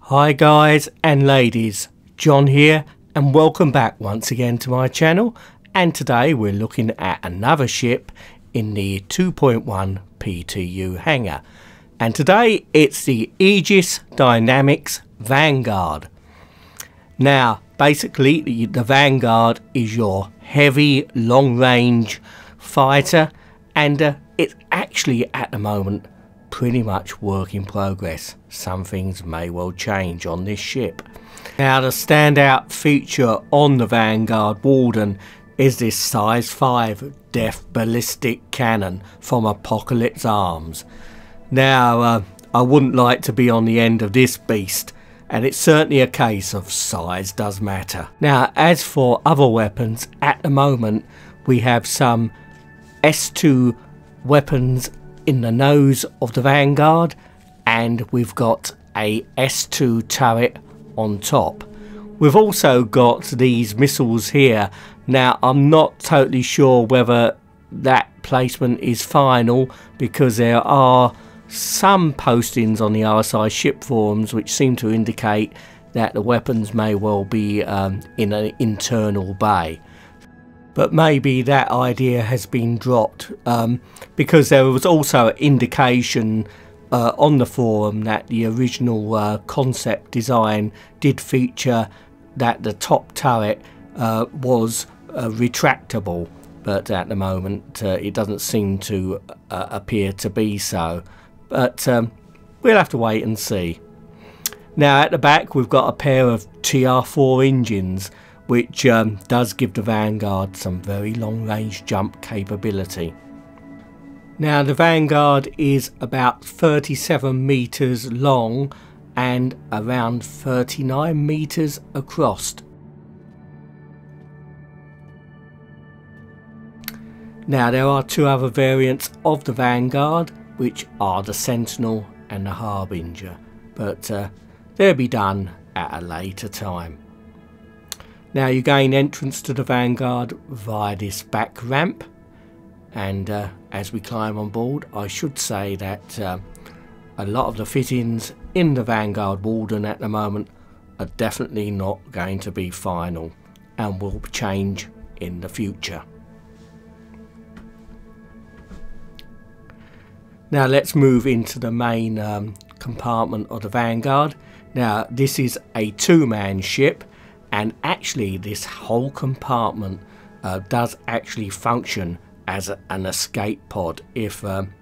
Hi guys and ladies, John here and welcome back once again to my channel and today we're looking at another ship in the 2.1 PTU hangar and today it's the Aegis Dynamics Vanguard. Now basically the Vanguard is your heavy long range fighter and uh, it's actually at the moment pretty much work in progress. Some things may well change on this ship. Now the standout feature on the Vanguard Warden is this size 5 depth ballistic cannon from Apocalypse Arms. Now uh, I wouldn't like to be on the end of this beast and it's certainly a case of size does matter. Now as for other weapons at the moment we have some S2 weapons in the nose of the Vanguard and we've got a S2 turret on top. We've also got these missiles here. Now I'm not totally sure whether that placement is final because there are some postings on the RSI ship forums which seem to indicate that the weapons may well be um, in an internal bay but maybe that idea has been dropped um, because there was also an indication uh, on the forum that the original uh, concept design did feature that the top turret uh, was uh, retractable but at the moment uh, it doesn't seem to uh, appear to be so. But um, we'll have to wait and see. Now at the back we've got a pair of TR4 engines which um, does give the Vanguard some very long range jump capability. Now the Vanguard is about 37 meters long and around 39 meters across. Now there are two other variants of the Vanguard which are the Sentinel and the Harbinger but uh, they'll be done at a later time. Now you gain entrance to the Vanguard via this back ramp and uh, as we climb on board I should say that uh, a lot of the fittings in the Vanguard Warden at the moment are definitely not going to be final and will change in the future. Now let's move into the main um, compartment of the Vanguard. Now this is a two-man ship and actually this whole compartment uh, does actually function as a, an escape pod if um,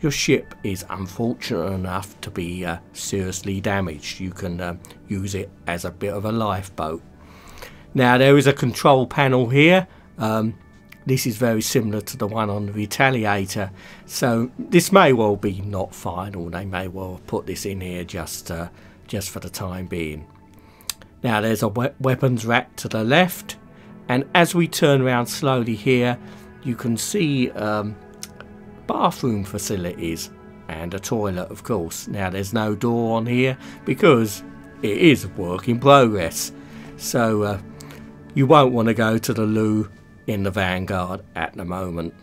your ship is unfortunate enough to be uh, seriously damaged. You can uh, use it as a bit of a lifeboat. Now there is a control panel here. Um, this is very similar to the one on the Retaliator. So this may well be not final. They may well put this in here just uh, just for the time being now there's a we weapons rack to the left and as we turn around slowly here you can see um, bathroom facilities and a toilet of course. Now there's no door on here because it is a work in progress so uh, you won't want to go to the loo in the Vanguard at the moment.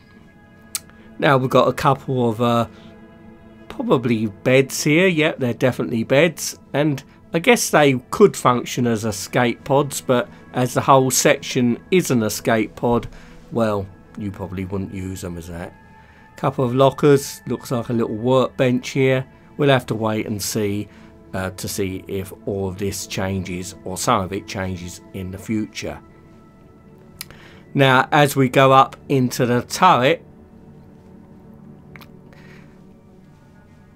Now we've got a couple of uh, probably beds here, yep they're definitely beds and I guess they could function as escape pods, but as the whole section is an escape pod, well, you probably wouldn't use them as that. Couple of lockers, looks like a little workbench here. We'll have to wait and see uh, to see if all of this changes or some of it changes in the future. Now, as we go up into the turret,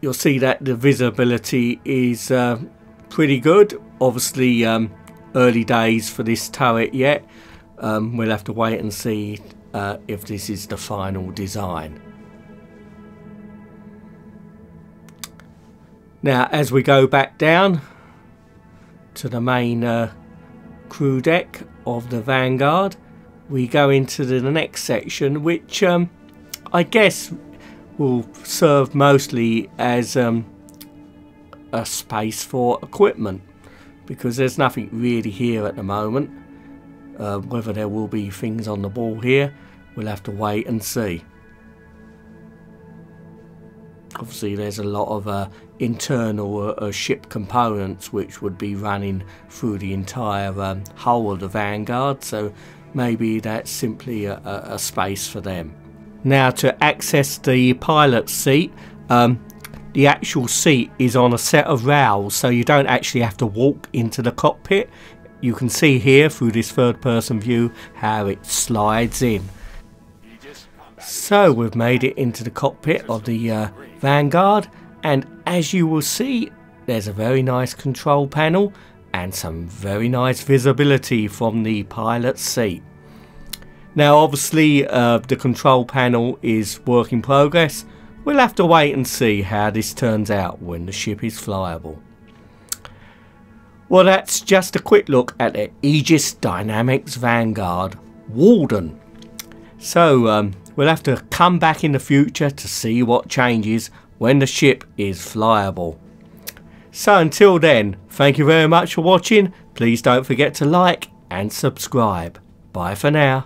you'll see that the visibility is uh, pretty good. Obviously, um, early days for this turret yet. Um, we'll have to wait and see uh, if this is the final design. Now, as we go back down to the main uh, crew deck of the Vanguard, we go into the next section, which um, I guess will serve mostly as um, a space for equipment because there's nothing really here at the moment. Uh, whether there will be things on the wall here, we'll have to wait and see. obviously there's a lot of uh, internal uh, uh, ship components which would be running through the entire um, hull of the Vanguard so maybe that's simply a, a, space for them. Now to access the pilot seat um, the actual seat is on a set of rails so you don't actually have to walk into the cockpit you can see here through this third person view how it slides in so we've made it into the cockpit of the uh, Vanguard and as you will see there's a very nice control panel and some very nice visibility from the pilot's seat. Now obviously uh, the control panel is work in progress. We'll have to wait and see how this turns out when the ship is flyable. Well that's just a quick look at the Aegis Dynamics Vanguard Warden. So um, we'll have to come back in the future to see what changes when the ship is flyable. So until then, thank you very much for watching. Please don't forget to like and subscribe. Bye for now.